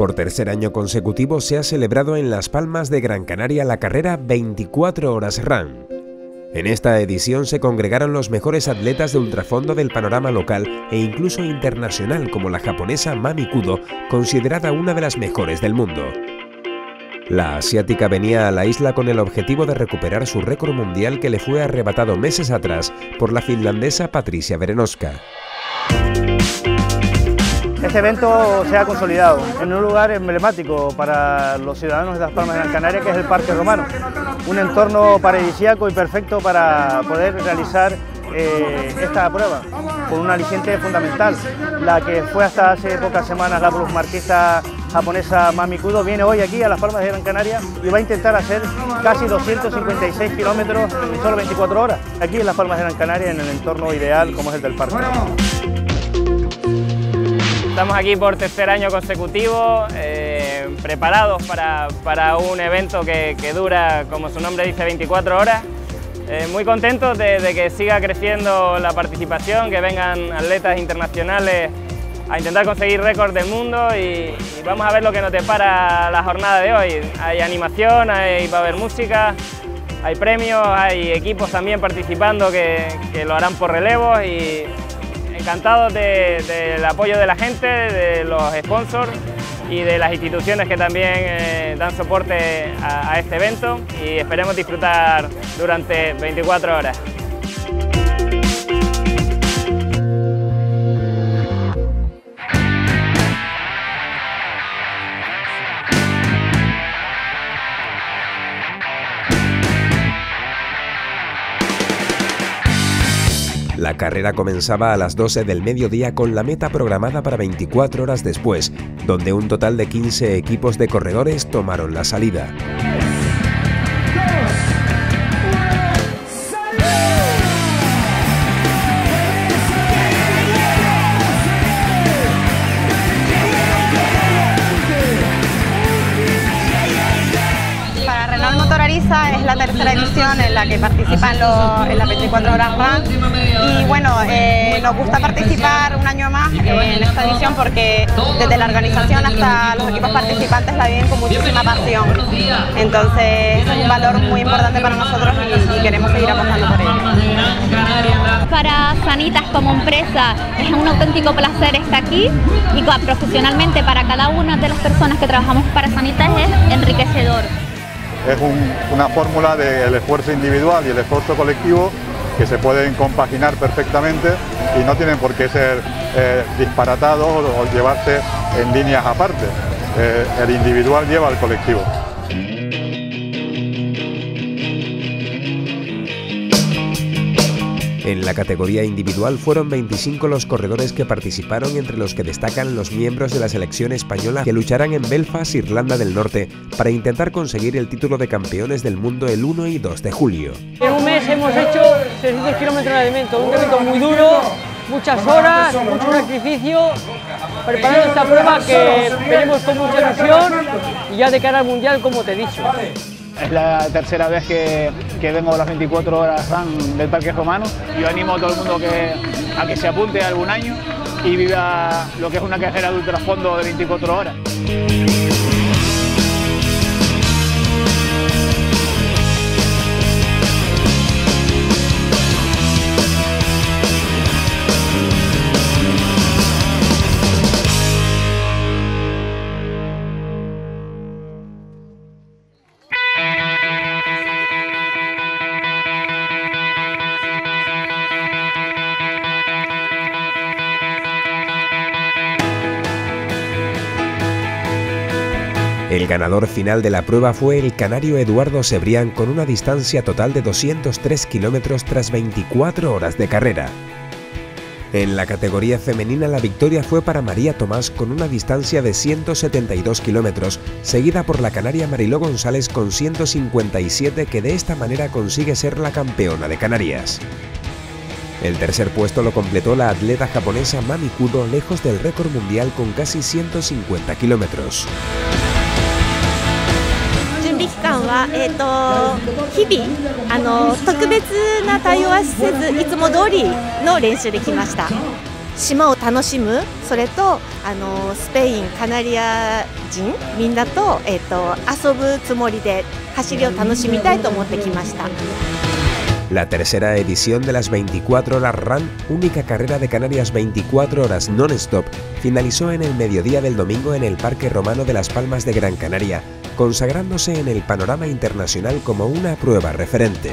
Por tercer año consecutivo se ha celebrado en Las Palmas de Gran Canaria la carrera 24 horas run. En esta edición se congregaron los mejores atletas de ultrafondo del panorama local e incluso internacional como la japonesa Mami Kudo, considerada una de las mejores del mundo. La asiática venía a la isla con el objetivo de recuperar su récord mundial que le fue arrebatado meses atrás por la finlandesa Patricia Verenoska. Este evento se ha consolidado en un lugar emblemático para los ciudadanos de Las Palmas de Gran Canaria, que es el Parque Romano. Un entorno paradisíaco y perfecto para poder realizar eh, esta prueba, con una aliciente fundamental. La que fue hasta hace pocas semanas la marquista japonesa Mami Kudo viene hoy aquí a Las Palmas de Gran Canaria y va a intentar hacer casi 256 kilómetros en solo 24 horas, aquí en Las Palmas de Gran Canaria, en el entorno ideal como es el del parque. Estamos aquí por tercer año consecutivo, eh, preparados para, un evento que, dura, como su nombre dice, 24 horas. Eh, muy contentos de, que siga creciendo la participación, que vengan atletas internacionales a intentar conseguir récords del mundo y, vamos a ver lo que nos depara la jornada de hoy. Hay animación, hay, va a haber música, hay premios, hay equipos también participando que, que lo harán por relevos y encantados del apoyo de la gente, de los sponsors y de las instituciones que también eh, dan soporte a este evento y esperemos disfrutar durante 24 horas. La carrera comenzaba a las 12 del mediodía con la meta programada para 24 horas después, donde un total de 15 equipos de corredores tomaron la salida. La tercera edición en la que participan en las 24 horas run y bueno, eh, nos gusta participar un año más en esta edición porque desde la organización hasta los equipos participantes la viven con muchísima pasión. Entonces es un valor muy importante para nosotros y, queremos seguir apostando por ello. Para Sanitas como empresa es un auténtico placer estar aquí y profesionalmente para cada una de las personas que trabajamos para Sanitas es enriquecedor es una fórmula del esfuerzo individual y el esfuerzo colectivo que se pueden compaginar perfectamente y no tienen por qué ser eh, disparatados o, llevarse en líneas aparte. Eh, el individual lleva al colectivo. En la categoría individual fueron 25 los corredores que participaron, entre los que destacan los miembros de la selección española que lucharán en Belfast, Irlanda del Norte, para intentar conseguir el título de campeones del mundo el 1 y 2 de julio. En un mes hemos hecho 600 kilómetros de evento, un evento muy duro, muchas horas, mucho sacrificio, preparando esta prueba que venimos con mucha ilusión y ya de cara al Mundial, como te he dicho. Es la tercera vez que, vengo a las 24 horas del Parque Romano. Yo animo a todo el mundo que, a que se apunte algún año y viva lo que es una carrera de ultrafondo de 24 horas. El ganador final de la prueba fue el canario Eduardo Sebrián con una distancia total de 203 kilómetros tras 24 horas de carrera. En la categoría femenina la victoria fue para María Tomás con una distancia de 172 kilómetros, seguida por la canaria Mariló González con 157 que de esta manera consigue ser la campeona de Canarias. El tercer puesto lo completó la atleta japonesa Mami Kudo lejos del récord mundial con casi 150 kilómetros. は、えーと、日々あの特別な対応はせずいつも通りの練習できました島を楽しむそれとあのスペインカナリア人みんなと,、えー、と遊ぶつもりで走りを楽しみたいと思ってきました。La tercera edición de las 24 horas Run, única carrera de Canarias 24 horas non-stop, finalizó en el mediodía del domingo en el Parque Romano de Las Palmas de Gran Canaria, consagrándose en el panorama internacional como una prueba referente.